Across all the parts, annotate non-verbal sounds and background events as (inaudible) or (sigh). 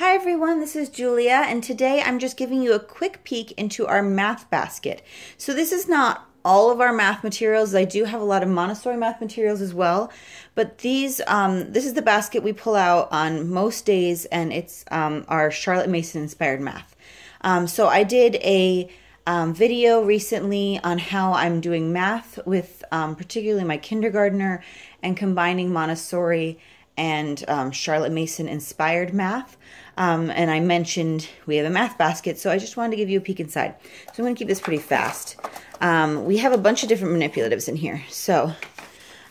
Hi everyone, this is Julia, and today I'm just giving you a quick peek into our math basket. So this is not all of our math materials. I do have a lot of Montessori math materials as well, but these, um, this is the basket we pull out on most days, and it's um, our Charlotte Mason inspired math. Um, so I did a um, video recently on how I'm doing math with um, particularly my kindergartner and combining Montessori and um, Charlotte Mason inspired math. Um, and I mentioned we have a math basket, so I just wanted to give you a peek inside. So I'm going to keep this pretty fast. Um, we have a bunch of different manipulatives in here. So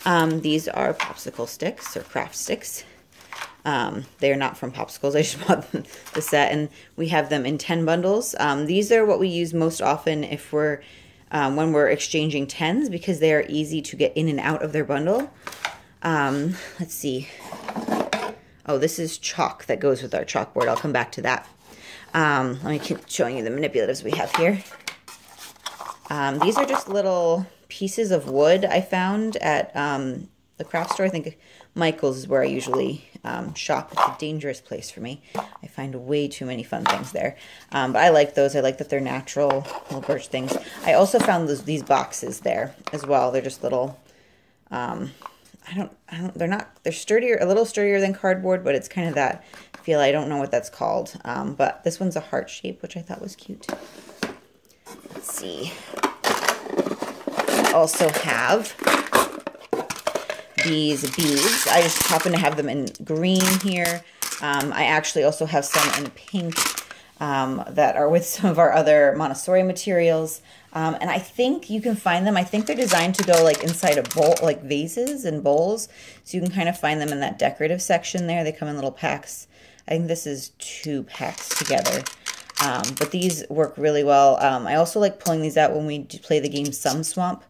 um, these are popsicle sticks or craft sticks. Um, they are not from Popsicles. (laughs) I just bought them, the set, and we have them in 10 bundles. Um, these are what we use most often if we're um, when we're exchanging tens because they are easy to get in and out of their bundle. Um, let's see. Oh, this is chalk that goes with our chalkboard. I'll come back to that. Um, let me keep showing you the manipulatives we have here. Um, these are just little pieces of wood I found at um, the craft store. I think Michael's is where I usually um, shop. It's a dangerous place for me. I find way too many fun things there. Um, but I like those. I like that they're natural little birch things. I also found those, these boxes there as well. They're just little um, I don't, I don't, they're not, they're sturdier, a little sturdier than cardboard, but it's kind of that feel. I don't know what that's called. Um, but this one's a heart shape, which I thought was cute. Let's see. I also have these beads. I just happen to have them in green here. Um, I actually also have some in pink um, that are with (laughs) some of our other Montessori materials. Um, and I think you can find them. I think they're designed to go like inside a bowl, like vases and bowls. So you can kind of find them in that decorative section there. They come in little packs. I think this is two packs together. Um, but these work really well. Um, I also like pulling these out when we play the game Sum Swamp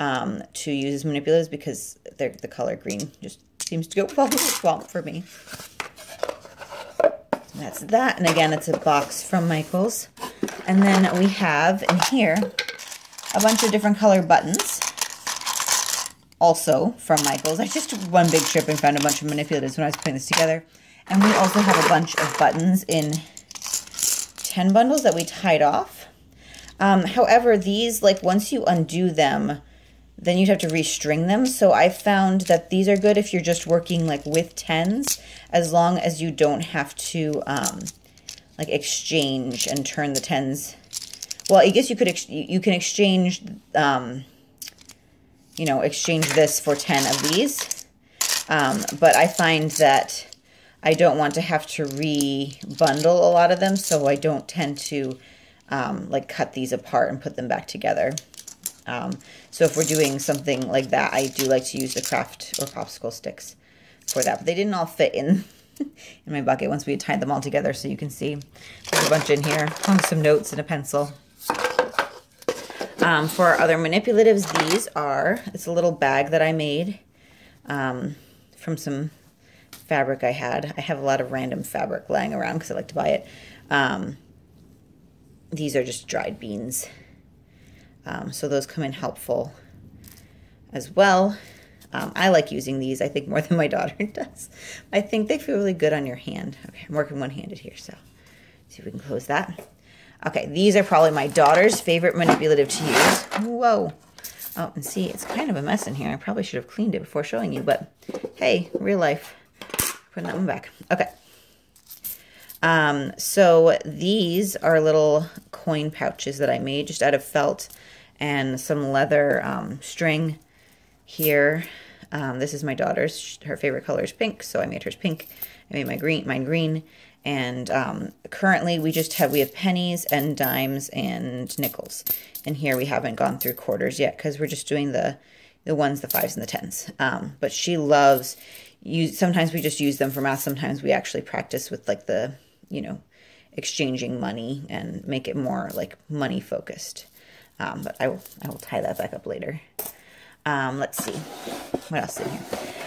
um, to use as manipulatives because the color green just seems to go (laughs) well with swamp for me. That's that. And again, it's a box from Michaels. And then we have in here a bunch of different color buttons. Also from Michaels. I just took one big trip and found a bunch of manipulatives when I was putting this together. And we also have a bunch of buttons in 10 bundles that we tied off. Um, however, these, like once you undo them, then you'd have to restring them. So I found that these are good if you're just working like with tens, as long as you don't have to um, like exchange and turn the tens. Well, I guess you could you can exchange, um, you know, exchange this for 10 of these. Um, but I find that I don't want to have to re-bundle a lot of them, so I don't tend to um, like cut these apart and put them back together. Um, so if we're doing something like that, I do like to use the craft or popsicle sticks for that. But they didn't all fit in (laughs) in my bucket once we had tied them all together. So you can see there's a bunch in here, along some notes and a pencil. Um, for our other manipulatives, these are, it's a little bag that I made um, from some fabric I had. I have a lot of random fabric lying around because I like to buy it. Um, these are just dried beans. Um, so those come in helpful as well. Um, I like using these, I think, more (laughs) than my daughter does. I think they feel really good on your hand. Okay, I'm working one-handed here, so see if we can close that. Okay, these are probably my daughter's favorite manipulative to use. Whoa. Oh, and see, it's kind of a mess in here. I probably should have cleaned it before showing you, but hey, real life. Putting that one back. Okay. Um, so these are little coin pouches that I made just out of felt and some leather um, string here. Um, this is my daughter's. Her favorite color is pink, so I made hers pink. I made my green, mine green. And um, currently we just have, we have pennies and dimes and nickels. And here we haven't gone through quarters yet because we're just doing the, the ones, the fives and the tens. Um, but she loves, use, sometimes we just use them for math. Sometimes we actually practice with like the, you know, exchanging money and make it more like money focused. Um, but I will, I will tie that back up later. Um, let's see. What else in here?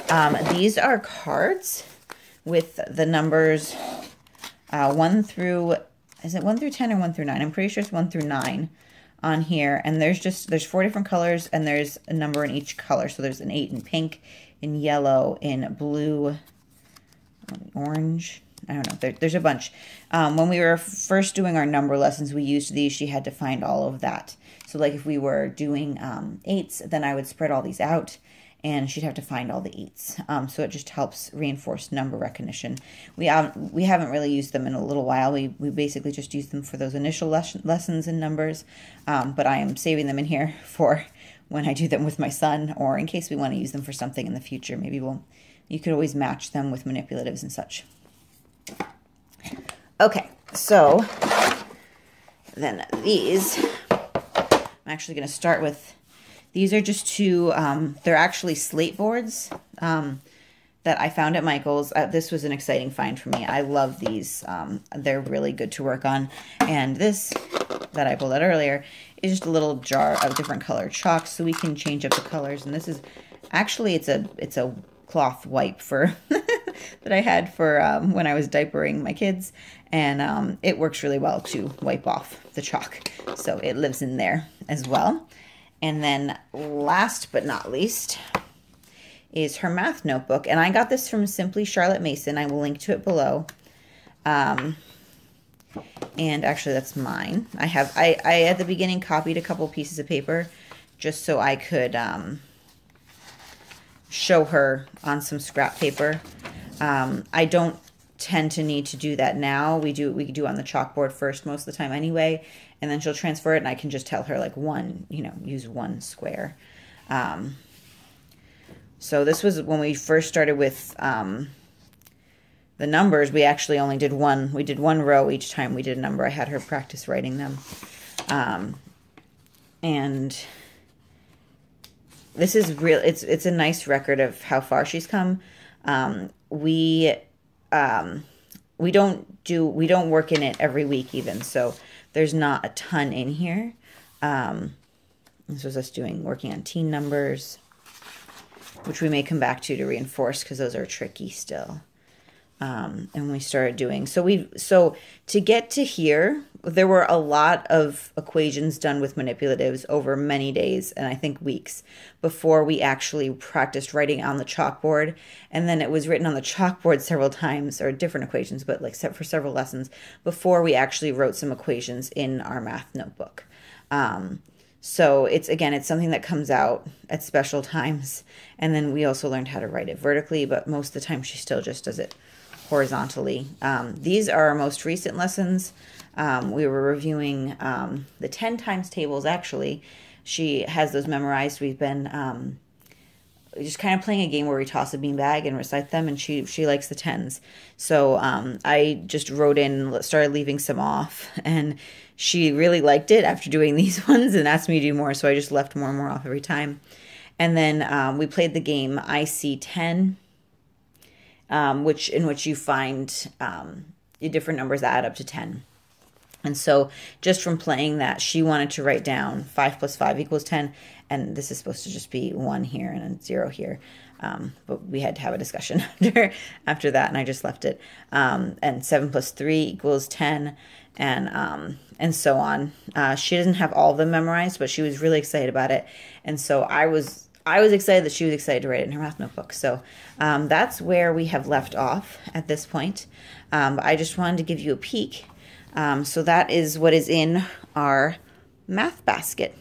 Um, these are cards with the numbers uh, 1 through, is it 1 through 10 or 1 through 9? I'm pretty sure it's 1 through 9 on here. And there's just, there's four different colors and there's a number in each color. So there's an 8 in pink, in yellow, in blue, orange, I don't know. There, there's a bunch. Um, when we were first doing our number lessons, we used these. She had to find all of that. So like if we were doing um, eights, then I would spread all these out and she'd have to find all the eights. Um, so it just helps reinforce number recognition. We have, we haven't really used them in a little while. We, we basically just use them for those initial les- lessons in numbers, um, but I am saving them in here (laughs) for when I do them with my son or in case we want to use them for something in the future. Maybe we'll, you could always match them with manipulatives and such. Okay, so then these I'm actually going to start with, these are just two, um, they're actually slate boards um, that I found at Michael's. Uh, this was an exciting find for me. I love these. Um, they're really good to work on. And this that I pulled out earlier is just a little jar of different colored chalk so we can change up the colors. And this is, actually it's a, it's a cloth wipe for (laughs) that I had for um, when I was diapering my kids, and um, it works really well to wipe off the chalk. So it lives in there as well. And then last but not least is her math notebook. And I got this from Simply Charlotte Mason. I will link to it below. Um, and actually that's mine. I have, I, I at the beginning copied a couple pieces of paper just so I could um, show her on some scrap paper. Um, I don't tend to need to do that now. We do we do on the chalkboard first most of the time anyway, and then she'll transfer it, and I can just tell her like one, you know, use one square. Um, so this was when we first started with um, the numbers. We actually only did one. We did one row each time we did a number. I had her practice writing them, um, and this is real. It's it's a nice record of how far she's come. Um, we um, we don't do we don't work in it every week even so there's not a ton in here. Um, this was us doing working on teen numbers which we may come back to to reinforce because those are tricky still um, and we started doing. So we so to get to here there were a lot of equations done with manipulatives over many days and i think weeks before we actually practiced writing on the chalkboard. And then it was written on the chalkboard several times or different equations but like set for several lessons before we actually wrote some equations in our math notebook. Um, so it's again, it's something that comes out at special times. And then we also learned how to write it vertically, but most of the time she still just does it horizontally. Um, these are our most recent lessons. Um, we were reviewing um, the 10 times tables, actually. She has those memorized. We've been um, just kind of playing a game where we toss a beanbag and recite them, and she, she likes the 10s. So um, I just wrote in, started leaving some off, (laughs) and she really liked it after doing (laughs) these ones and asked me to do more, so I just left more and more off every time. And then um, we played the game I see 10 um, which in which you find um, different numbers that add up to 10. And so just from playing that, she wanted to write down 5 plus 5 equals 10. And this is supposed to just be 1 here and a 0 here. Um, but we had to have a discussion (laughs) after, after that, and I just left it. Um, and 7 plus 3 equals 10, and, um, and so on. Uh, she didn't have all of them memorized, but she was really excited about it. And so I was I was excited that she was excited to write it in her math notebook. So um, that's where we have left off at this point. Um, I just wanted to give you a peek. Um, so that is what is in our math basket.